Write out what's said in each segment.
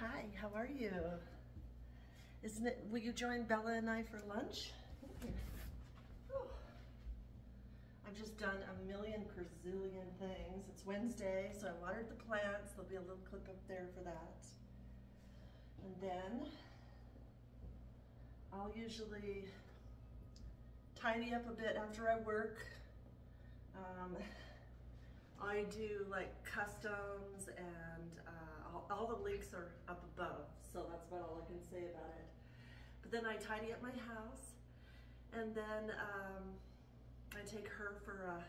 Hi, how are you? Isn't it, will you join Bella and I for lunch? Oh. I've just done a million gazillion things. It's Wednesday, so I watered the plants. There'll be a little clip up there for that. And then I'll usually tidy up a bit after I work. Um, I do like customs and uh, all, the links are up above. So that's about all I can say about it. But then I tidy up my house and then um, I take her for a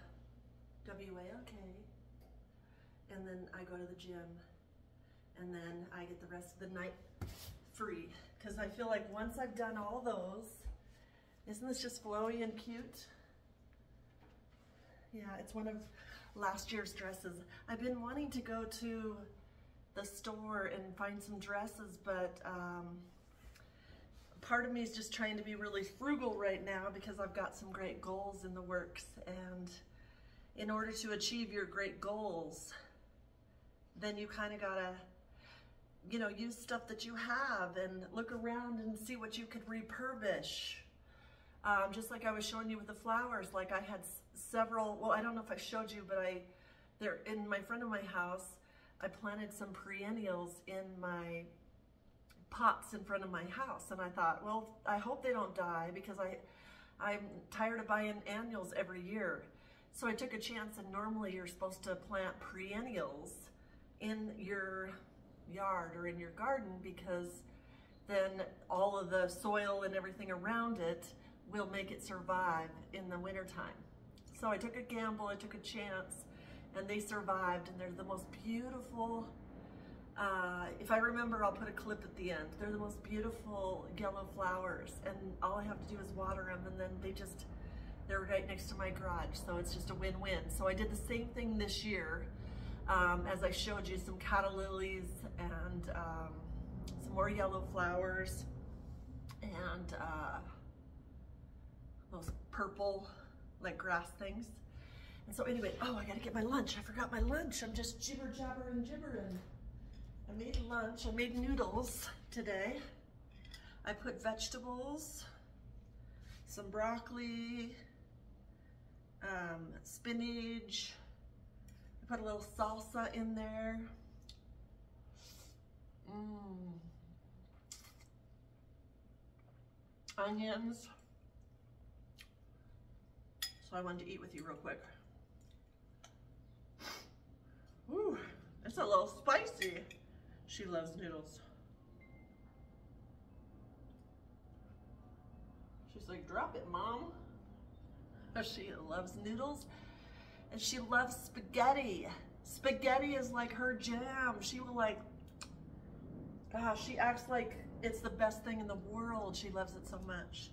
and then I go to the gym and then I get the rest of the night free because I feel like once I've done all those, isn't this just flowy and cute? Yeah, it's one of last year's dresses. I've been wanting to go to the store and find some dresses, but um, part of me is just trying to be really frugal right now because I've got some great goals in the works. And in order to achieve your great goals, then you kind of gotta, you know, use stuff that you have and look around and see what you could repurbish um, just like I was showing you with the flowers, like I had several, well, I don't know if I showed you, but I, they're in my front of my house, I planted some perennials in my pots in front of my house. And I thought, well, I hope they don't die because I, I'm tired of buying annuals every year. So I took a chance and normally you're supposed to plant perennials in your yard or in your garden because then all of the soil and everything around it will make it survive in the wintertime. So I took a gamble, I took a chance, and they survived, and they're the most beautiful, uh, if I remember, I'll put a clip at the end. They're the most beautiful yellow flowers, and all I have to do is water them, and then they just, they're right next to my garage, so it's just a win-win. So I did the same thing this year, um, as I showed you some calla lilies and um, some more yellow flowers, and uh, those purple like grass things. And so anyway, oh, I gotta get my lunch. I forgot my lunch. I'm just jibber jabbering gibbering. I made lunch. I made noodles today. I put vegetables, some broccoli, um, spinach. I put a little salsa in there. Mmm. Onions. So I wanted to eat with you real quick. Ooh, it's a little spicy. She loves noodles. She's like, drop it, mom. She loves noodles and she loves spaghetti. Spaghetti is like her jam. She will like, gosh, she acts like it's the best thing in the world. She loves it so much.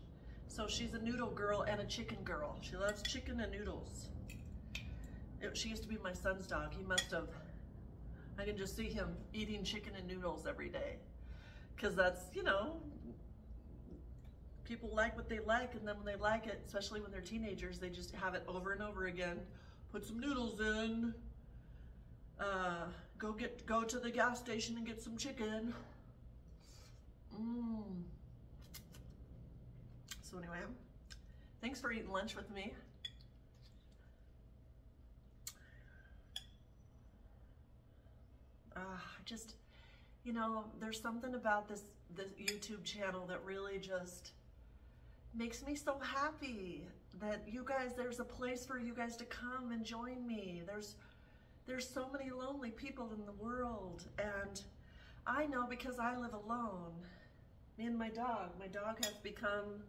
So she's a noodle girl and a chicken girl. She loves chicken and noodles. It, she used to be my son's dog. He must have, I can just see him eating chicken and noodles every day. Cause that's, you know, people like what they like and then when they like it, especially when they're teenagers, they just have it over and over again. Put some noodles in, uh, go get, go to the gas station and get some chicken. Mmm. So anyway, thanks for eating lunch with me. Ah, just, you know, there's something about this, this YouTube channel that really just makes me so happy that you guys, there's a place for you guys to come and join me. There's, there's so many lonely people in the world and I know because I live alone. Me and my dog, my dog has become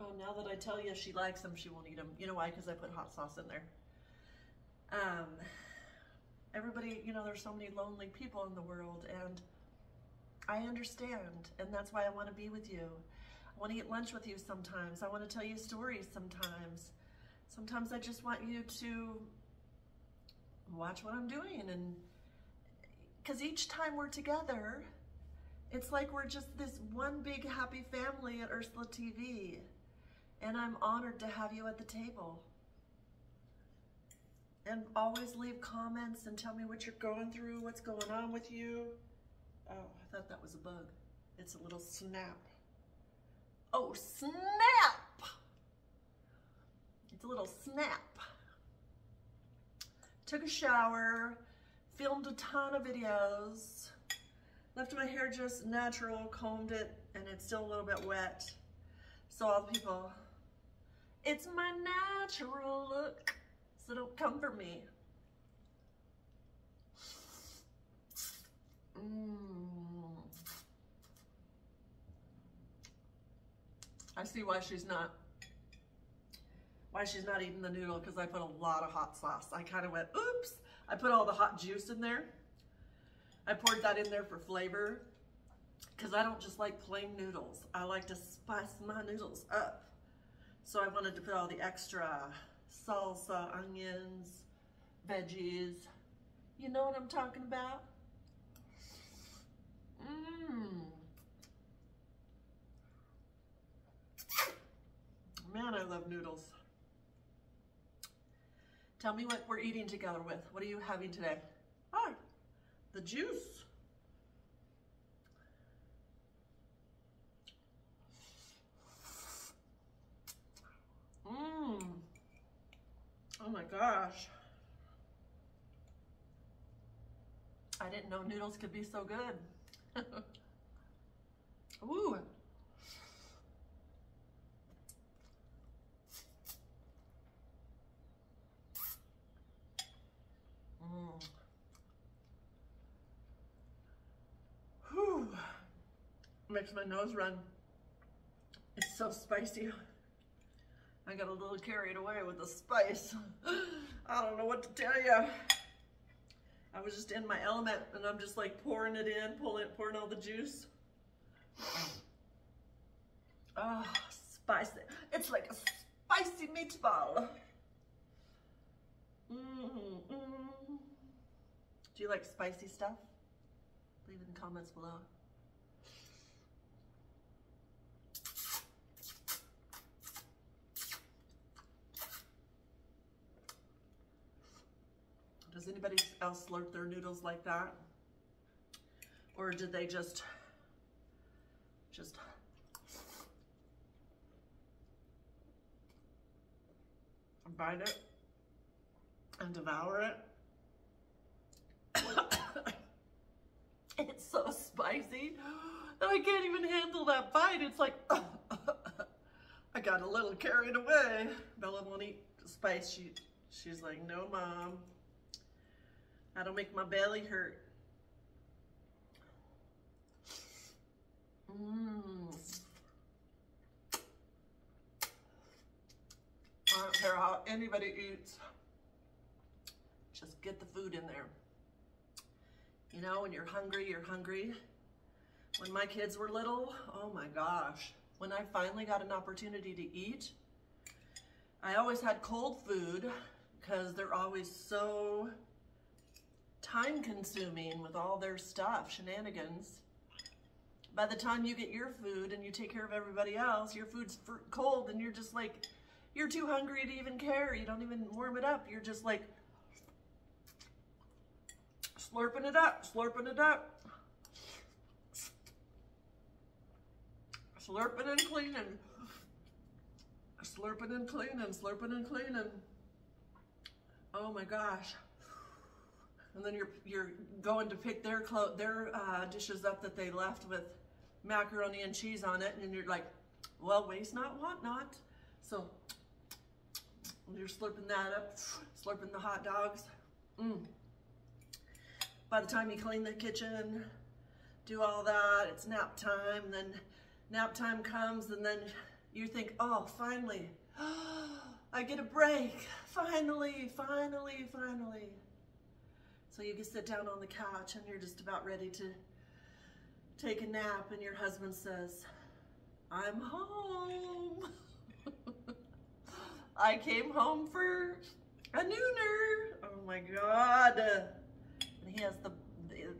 Oh, now that I tell you she likes them, she won't eat them. You know why? Because I put hot sauce in there. Um, everybody, you know, there's so many lonely people in the world and I understand. And that's why I want to be with you. I want to eat lunch with you sometimes. I want to tell you stories sometimes. Sometimes I just want you to watch what I'm doing. And because each time we're together, it's like we're just this one big happy family at Ursula TV and I'm honored to have you at the table. And always leave comments and tell me what you're going through, what's going on with you. Oh, I thought that was a bug. It's a little snap. Oh, snap! It's a little snap. Took a shower, filmed a ton of videos, left my hair just natural, combed it, and it's still a little bit wet. So all the people, it's my natural look, so don't come for me. Mm. I see why she's not why she's not eating the noodle because I put a lot of hot sauce. I kind of went, oops. I put all the hot juice in there. I poured that in there for flavor because I don't just like plain noodles. I like to spice my noodles up. So I wanted to put all the extra salsa, onions, veggies. You know what I'm talking about? Mmm. Man, I love noodles. Tell me what we're eating together with. What are you having today? Oh, the juice. Mmm. Oh my gosh. I didn't know noodles could be so good. Ooh. Mm. Whew. Makes my nose run. It's so spicy. I got a little carried away with the spice. I don't know what to tell you. I was just in my element and I'm just like pouring it in, pulling, it, pouring all the juice. Oh, spicy. It's like a spicy meatball. Mm. Do you like spicy stuff? Leave it in the comments below. Does anybody else slurp their noodles like that? Or did they just, just bite it and devour it? it's so spicy that I can't even handle that bite. It's like, I got a little carried away. Bella won't eat spice. She, she's like, no, mom. That'll make my belly hurt. Mmm. I don't care how anybody eats. Just get the food in there. You know, when you're hungry, you're hungry. When my kids were little, oh my gosh. When I finally got an opportunity to eat, I always had cold food because they're always so time consuming with all their stuff, shenanigans. By the time you get your food and you take care of everybody else, your food's cold and you're just like, you're too hungry to even care. You don't even warm it up. You're just like, slurping it up, slurping it up. Slurping and cleaning. Slurping and cleaning, slurping and cleaning. Oh my gosh. And then you're you're going to pick their clo their uh, dishes up that they left with macaroni and cheese on it, and you're like, well, waste not, want not. So you're slurping that up, slurping the hot dogs. Mm. By the time you clean the kitchen, do all that, it's nap time, then nap time comes, and then you think, oh, finally, I get a break. Finally, finally, finally. So you can sit down on the couch and you're just about ready to take a nap and your husband says, I'm home. I came home for a nooner. Oh my God And he has the,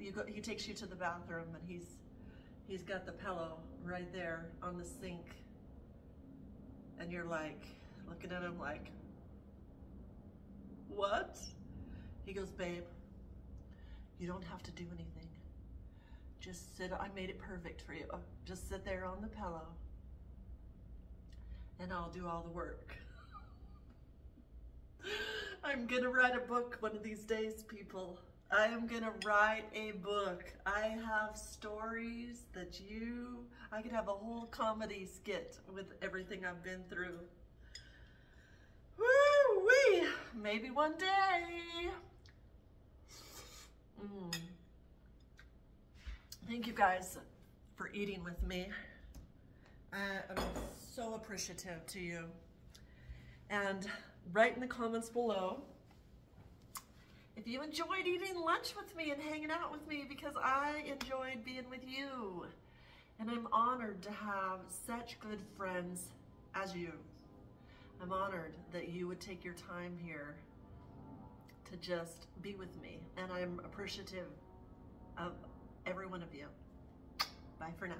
you go, he takes you to the bathroom and he's, he's got the pillow right there on the sink. And you're like, looking at him like, what? He goes, babe, you don't have to do anything. Just sit, I made it perfect for you. Uh, just sit there on the pillow and I'll do all the work. I'm gonna write a book one of these days, people. I am gonna write a book. I have stories that you, I could have a whole comedy skit with everything I've been through. Woo wee! Maybe one day. Mm. Thank you guys for eating with me. I'm so appreciative to you. And write in the comments below if you enjoyed eating lunch with me and hanging out with me because I enjoyed being with you. And I'm honored to have such good friends as you. I'm honored that you would take your time here to just be with me. And I'm appreciative of every one of you. Bye for now.